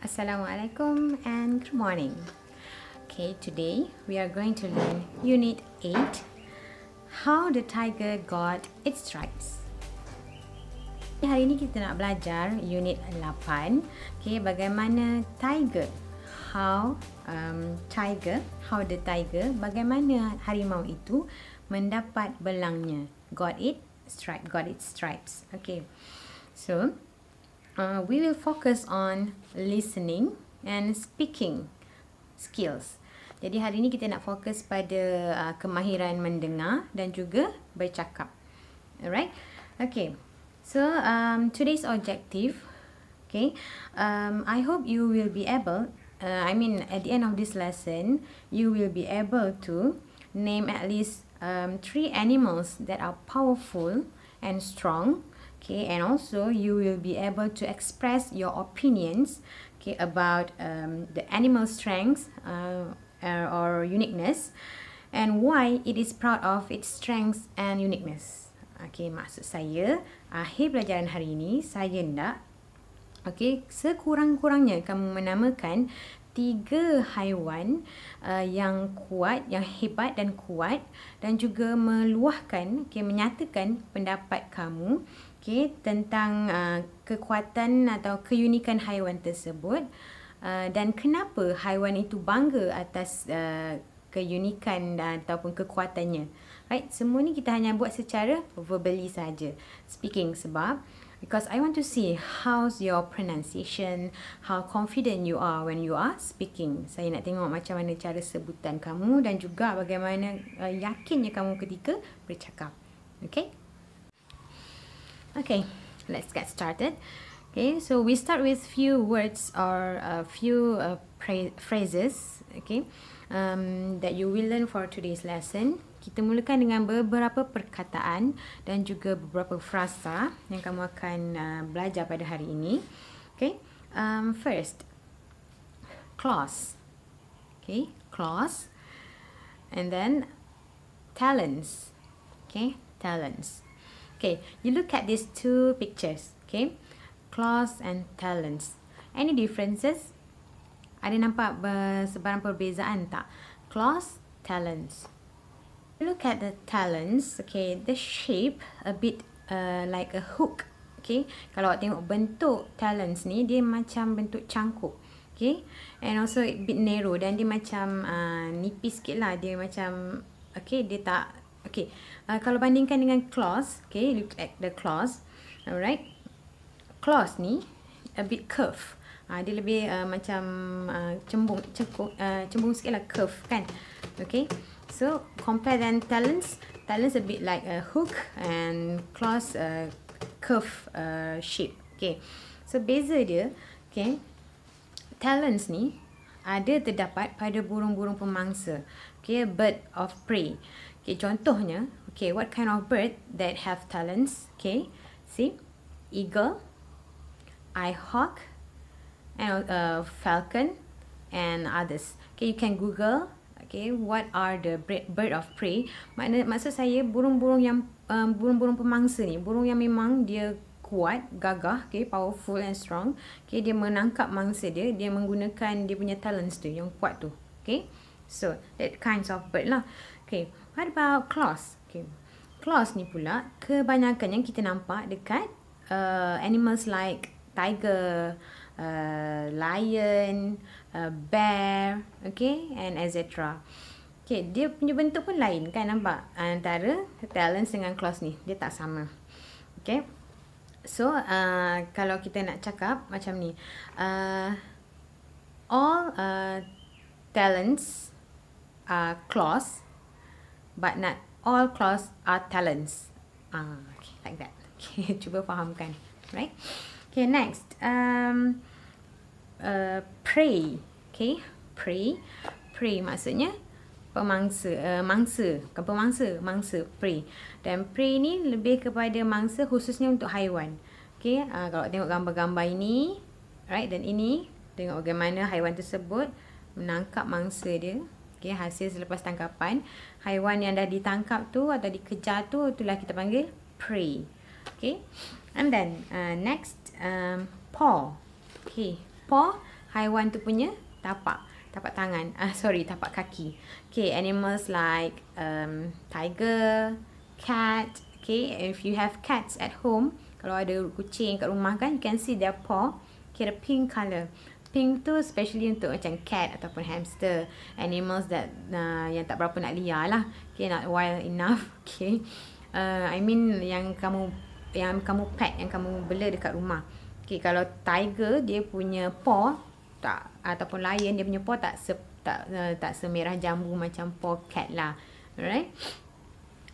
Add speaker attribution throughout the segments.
Speaker 1: Assalamualaikum and good morning. Okay, today we are going to learn Unit 8 How the Tiger Got Its Stripes. Hari ini kita nak belajar Unit 8 okay, Bagaimana tiger How um, tiger How the tiger Bagaimana harimau itu mendapat belangnya Got it stripe Got its stripes Okay So uh, we will focus on listening and speaking skills. Jadi hari ini kita nak fokus pada uh, kemahiran mendengar dan juga bercakap. Alright? Okay. So um, today's objective, okay, um, I hope you will be able, uh, I mean at the end of this lesson, you will be able to name at least um, three animals that are powerful and strong okay and also you will be able to express your opinions okay about um, the animal strengths uh, or uniqueness and why it is proud of its strengths and uniqueness. Okay maksud saya akhir pelajaran hari ini saya nak okay sekurang-kurangnya kamu menamakan tiga haiwan uh, yang kuat, yang hebat dan kuat dan juga meluahkan, okay, menyatakan pendapat kamu okay, tentang uh, kekuatan atau keunikan haiwan tersebut uh, dan kenapa haiwan itu bangga atas uh, keunikan uh, ataupun kekuatannya. Right, semua ni kita hanya buat secara verbally saja, speaking sebab because I want to see how's your pronunciation, how confident you are when you are speaking. Saya nak tengok macam mana cara sebutan kamu dan juga bagaimana uh, yakinnya kamu ketika bercakap. Okay? Okay, let's get started. Okay, so we start with few words or a few uh, phrases, okay, um, that you will learn for today's lesson. Kita mulakan dengan beberapa perkataan dan juga beberapa frasa yang kamu akan uh, belajar pada hari ini. Okay, um, first, clause. Okay, clause. And then, talents. Okay, talents. Okay, you look at these two pictures. Okay, class and talents. Any differences? Ada nampak sebarang perbezaan tak? Class, talents. Look at the talents. Okay, the shape a bit uh, like a hook. Okay, kalau awak tengok bentuk talents ni, dia macam bentuk cangkuk. Okay, and also a bit narrow dan dia macam uh, nipis sikit lah. Dia macam, okay, dia tak Okay, uh, kalau bandingkan dengan clause, okay, look at the clause, alright. Clause ni a bit curve. Uh, dia lebih uh, macam uh, cembung, cekuk, uh, cembung sikit lah curve kan. Okay, so compare then talents. Talents a bit like a hook and clause a curve uh, shape. Okay, so beza dia, okay, talents ni ada terdapat pada burung-burung pemangsa. Okay, bird of prey. Okay, contohnya, okay, what kind of bird that have talents? Okay, see, eagle, eye hawk, and uh, falcon, and others. Okay, you can Google. Okay, what are the bird of prey? Makna, maksud saya burung-burung yang um, burung-burung pemangsa ni, burung yang memang dia kuat, gagah, okay, powerful and strong. Okay, dia menangkap mangsa dia, dia menggunakan dia punya talents tu yang kuat tu. Okay, so that kinds of bird lah. Okay, What about claws? Okay. Claws ni pula kebanyakan yang kita nampak dekat uh, animals like tiger, uh, lion, uh, bear, okay, and etc. Okay, dia punya bentuk pun lain kan nampak antara talents dengan claws ni dia tak sama. Okay. So, uh, kalau kita nak cakap macam ni, uh, all uh, talents are claws but not all claws are talents. Ah, okay, like that. Okay, cuba fahamkan, right? Okay, next. Um, uh, prey. Okay, prey. Prey maksudnya pemangsa, uh, mangsa, bukan pemangsa, mangsa, prey. Dan prey ni lebih kepada mangsa khususnya untuk haiwan. Okay, uh, kalau tengok gambar-gambar ini, right, dan ini, tengok bagaimana haiwan tersebut menangkap mangsa dia. Okay, hasil selepas tangkapan haiwan yang dah ditangkap tu atau dikejar tu itulah kita panggil prey. Okay. And then uh, next um, paw. Okay. Paw haiwan tu punya tapak tapak tangan ah uh, sorry tapak kaki okay animals like um, tiger cat okay if you have cats at home kalau ada kucing kat rumah kan you can see their paw okay the pink color pink tu especially untuk macam cat ataupun hamster animals that uh, yang tak berapa nak liar lah. Okay not wild enough okay. Uh, I mean yang kamu yang kamu pet yang kamu bela dekat rumah. Okay kalau tiger dia punya paw tak ataupun lion dia punya paw tak se, tak uh, tak semerah jambu macam paw cat lah. Alright?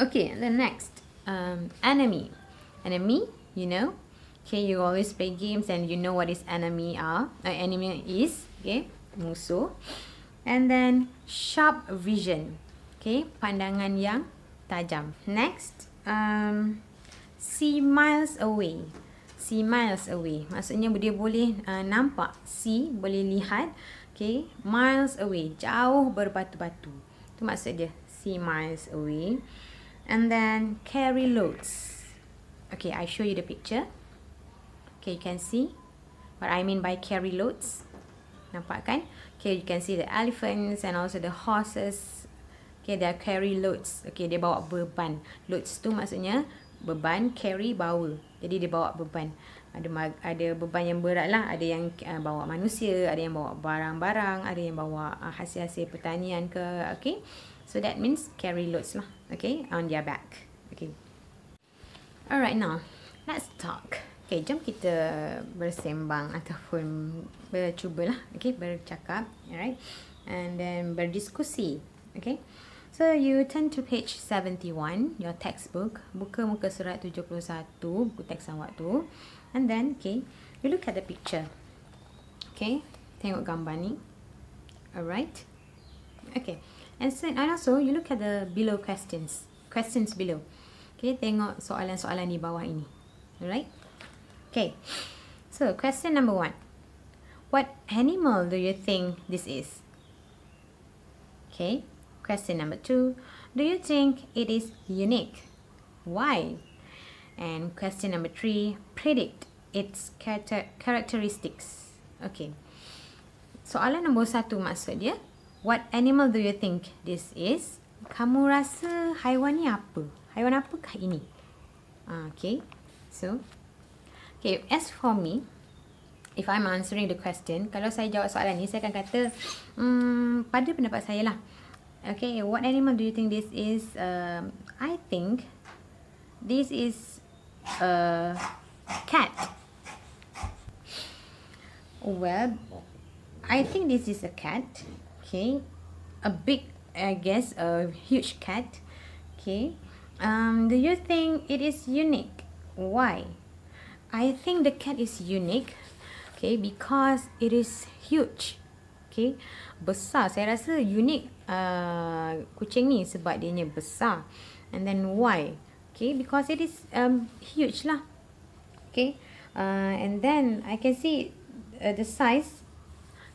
Speaker 1: Okay the next. Um, enemy enemy you know Okay, you always play games and you know what is enemy are. Uh, enemy is, okay, musuh. And then sharp vision. Okay, pandangan yang tajam. Next, um, see miles away. See miles away. Maksudnya dia boleh uh, nampak. See, boleh lihat. Okay, miles away. Jauh berbatu-batu. Itu maksud dia. See miles away. And then carry loads. Okay, I show you the picture. Okay, you can see what I mean by carry loads. Nampak kan? Okay, you can see the elephants and also the horses. Okay, they carry loads. Okay, dia bawa beban. Loads tu maksudnya beban, carry, bawa. Jadi dia bawa beban. Ada ada beban yang berat lah. Ada yang uh, bawa manusia, ada yang bawa barang-barang, ada yang bawa uh, hasil-hasil pertanian ke. Okay, so that means carry loads lah. Okay, on their back. Okay. Alright, now let's talk. Okay, jom kita bersembang ataupun bercubalah, okay, bercakap, alright, and then berdiskusi, okay. So you turn to page 71, your textbook, buka muka surat 71, buku teks awak tu, and then, okay, you look at the picture, okay, tengok gambar ni, alright, okay, and so and also you look at the below questions, questions below, okay, tengok soalan-soalan di bawah ini, alright. Okay, so question number one. What animal do you think this is? Okay, question number two. Do you think it is unique? Why? And question number three. Predict its character characteristics. Okay. Soalan nombor satu maksud dia. What animal do you think this is? Kamu rasa haiwan ni apa? Haiwan apakah ini? Uh, okay. So, Okay, as for me, if I'm answering the question, kalau saya jawab soalan ni, saya akan kata, um, pada pendapat saya lah. Okay, what animal do you think this is? Um, I think this is a cat. Well, I think this is a cat. Okay, a big, I guess, a huge cat. Okay, um, do you think it is unique? Why? I think the cat is unique, okay, because it is huge, okay, besar. Saya rasa unik uh, kucing ni sebab dia nya besar. And then why? Okay, because it is um huge lah, okay. Uh, and then I can see uh, the size.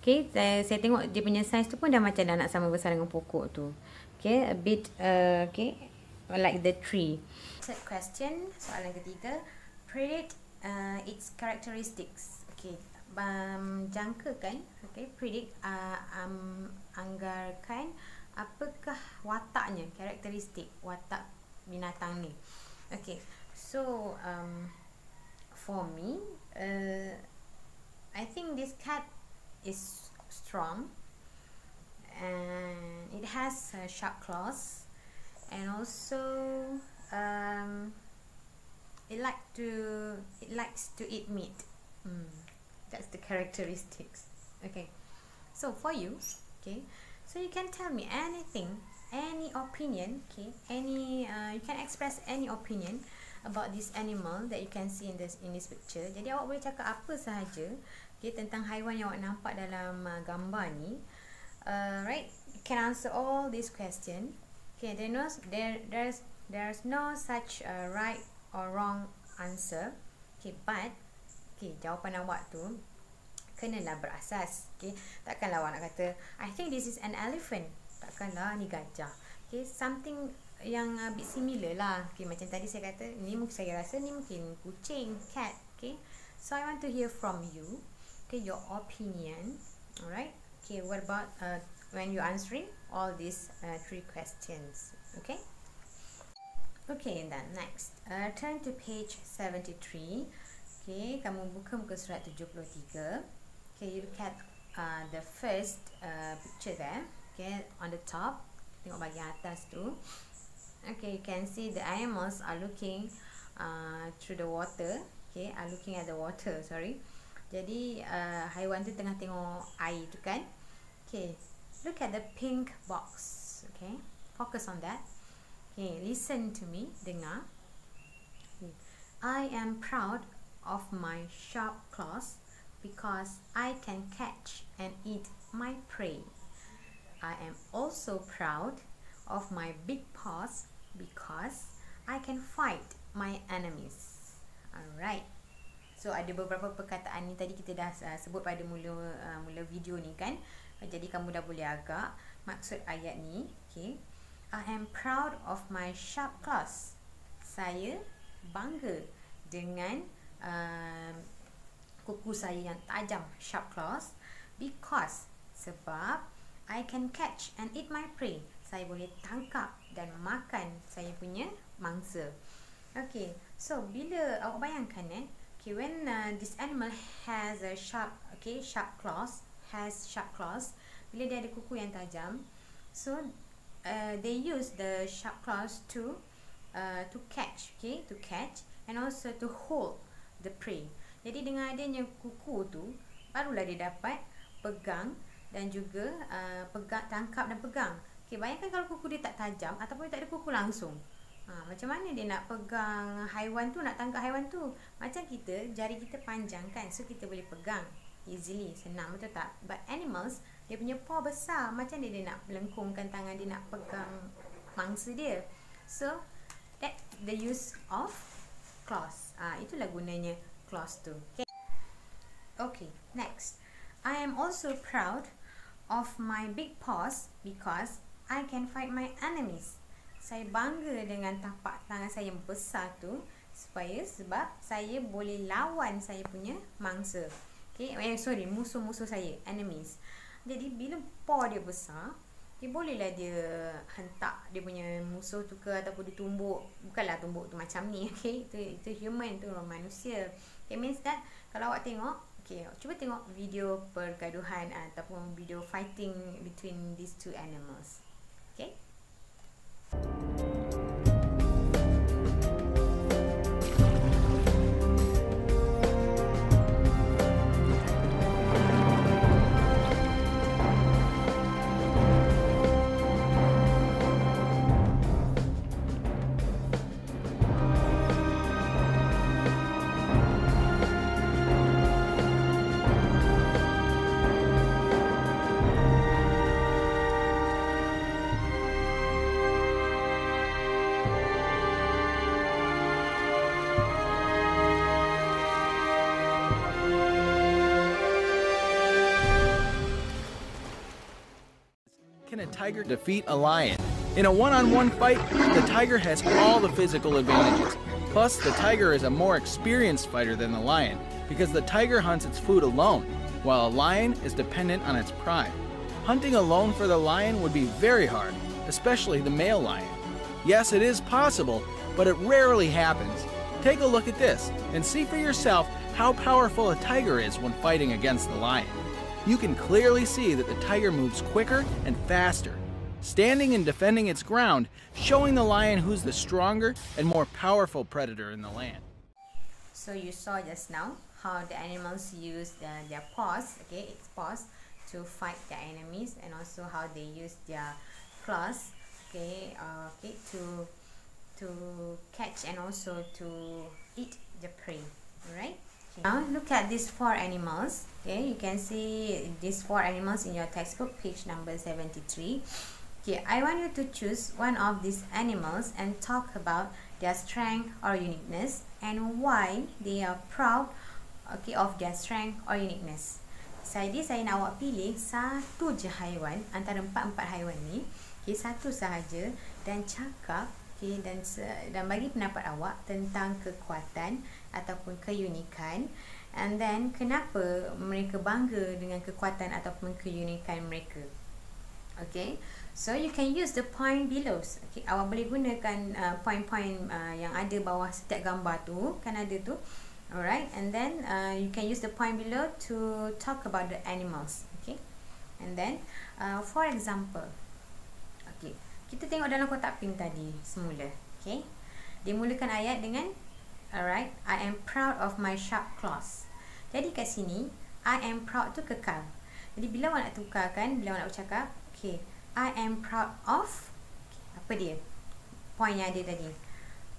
Speaker 1: Okay, saya, saya tengok dia punya size tu pun dah macam dah nak sama besar dengan pokok tu. Okay, a bit, uh, okay, like the tree. Third question, soalan ketiga. Predict uh, its characteristics. Okay, um, jangkakan, okay, predict, uh, um, anggarkan apakah wataknya, karakteristik watak binatang ni. Okay, so um, for me, uh, I think this cat is strong and it has uh, sharp claws and also um, it like to it likes to eat meat. Mm, that's the characteristics. Okay. So for you okay. So you can tell me anything any opinion okay. Any uh, you can express any opinion about this animal that you can see in this in this picture. Jadi awak boleh cakap apa sahaja okay tentang haiwan yang awak nampak dalam uh, gambar ni. Uh, right you can answer all these question. Okay there no there there's there's no such uh, right or wrong answer. Okay, but okay, jawapan awak tu kenalah berasas. Okay, takkanlah awak nak kata, I think this is an elephant. Takkanlah ni gajah. Okay, something yang a bit similar lah. Okay, macam tadi saya kata, ni mungkin saya rasa ni mungkin kucing, cat. Okay, so I want to hear from you. okay your opinion alright okay what about uh, when you answering all these uh, three questions okay okay then next. Uh, turn to page 73 okay kamu buka muka surat 73 okay you look at uh, the first uh, picture there. Okay on the top. Tengok bahagian atas tu. Okay you can see the animals are looking uh, through the water. Okay are looking at the water sorry. Jadi uh, haiwan tu tengah tengok air tu kan? Okay look at the pink box. Okay focus on that okay listen to me dengar. I am proud of my sharp claws because I can catch and eat my prey I am also proud of my big paws because I can fight my enemies alright So ada beberapa perkataan ni tadi kita dah uh, sebut pada mula uh, mula video ni kan. Jadi kamu dah boleh agak maksud ayat ni. Okay. I am proud of my sharp claws. Saya bangga dengan uh, kuku saya yang tajam sharp claws because sebab I can catch and eat my prey. Saya boleh tangkap dan makan saya punya mangsa. Okay, so bila awak bayangkan eh, okay when uh, this animal has a sharp okay sharp claws has sharp claws bila dia ada kuku yang tajam so uh, they use the sharp claws to uh, to catch okay to catch and also to hold the prey jadi dengan adanya kuku tu barulah dia dapat pegang dan juga uh, pegang tangkap dan pegang okay bayangkan kalau kuku dia tak tajam ataupun dia tak ada kuku langsung Ha, macam mana dia nak pegang haiwan tu, nak tangkap haiwan tu? Macam kita, jari kita panjang kan, so kita boleh pegang easily, senang betul tak? But animals, dia punya paw besar, macam dia, dia nak melengkungkan tangan dia nak pegang mangsa dia. So, that the use of claws. Ah, itulah gunanya claws tu. Okay. Okay, next. I am also proud of my big paws because I can fight my enemies saya bangga dengan tapak tangan saya yang besar tu supaya sebab saya boleh lawan saya punya mangsa. Okay, eh, sorry, musuh-musuh saya, enemies. Jadi bila paw dia besar, dia bolehlah dia hentak dia punya musuh tu ke ataupun dia tumbuk. Bukanlah tumbuk tu macam ni, okay. Itu, itu human tu, manusia. Okay, means that kalau awak tengok, okay, cuba tengok video pergaduhan ataupun video fighting between these two animals. Okay.
Speaker 2: Tiger defeat a lion. In a one-on-one fight, the tiger has all the physical advantages. Plus, the tiger is a more experienced fighter than the lion because the tiger hunts its food alone, while a lion is dependent on its pride. Hunting alone for the lion would be very hard, especially the male lion. Yes, it is possible, but it rarely happens. Take a look at this and see for yourself how powerful a tiger is when fighting against the lion you can clearly see that the tiger moves quicker and faster, standing and defending its ground, showing the lion who's the stronger and more powerful predator in the land.
Speaker 1: So you saw just now how the animals use the, their paws, okay, its paws, to fight their enemies and also how they use their claws, okay, uh, okay, to to catch and also to eat the prey, alright? Now look at these four animals. Okay, you can see these four animals in your textbook, page number 73. Okay, I want you to choose one of these animals and talk about their strength or uniqueness and why they are proud okay, of their strength or uniqueness. Jadi saya nak awak pilih satu je haiwan antara empat-empat haiwan ni. Okay, satu sahaja dan cakap okay, dan dan bagi pendapat awak tentang kekuatan ataupun keunikan And then kenapa mereka bangga dengan kekuatan ataupun keunikan mereka. Okay, so you can use the point below. Okay, awak boleh gunakan uh, point-point uh, yang ada bawah setiap gambar tu, kan ada tu. Alright, and then uh, you can use the point below to talk about the animals. Okay, and then uh, for example, kita tengok dalam kotak pink tadi semula. Okay, dia mulakan ayat dengan Alright, I am proud of my sharp claws. Jadi kat sini, I am proud tu kekal. Jadi bila awak nak tukarkan, bila awak nak bercakap, okay, I am proud of, okay, apa dia? Point yang ada tadi.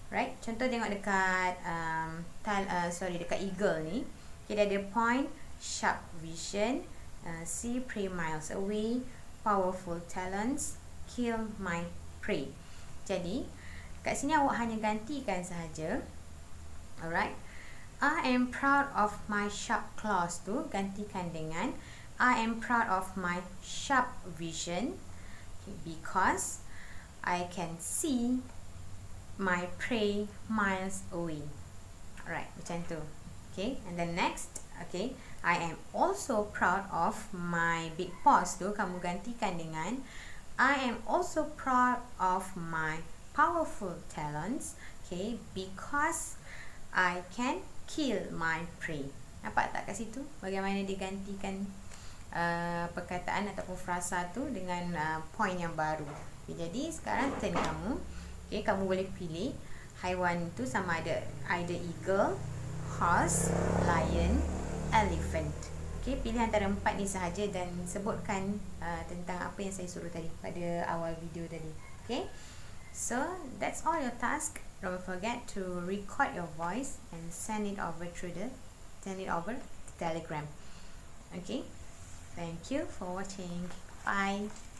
Speaker 1: Right, contoh tengok dekat, um, tal, uh, sorry, dekat eagle ni. Okay, dia ada point, sharp vision, uh, see prey miles away, powerful talents, kill my prey. Jadi, kat sini awak hanya gantikan sahaja Alright. I am proud of my sharp claws tu gantikan dengan I am proud of my sharp vision because I can see my prey miles away. Alright, macam tu. Okay, and then next, okay, I am also proud of my big paws tu kamu gantikan dengan I am also proud of my powerful talents, okay, because I can kill my prey. Nampak tak kat situ? Bagaimana digantikan uh, perkataan ataupun frasa tu dengan uh, point yang baru. Okay, jadi sekarang turn kamu. Okay, kamu boleh pilih haiwan itu sama ada either eagle, horse, lion, elephant. Okay, pilih antara empat ni sahaja dan sebutkan uh, tentang apa yang saya suruh tadi pada awal video tadi. Okay, so that's all your task. Don't forget to record your voice and send it over through the send it over the telegram. Okay. Thank you for watching. Bye.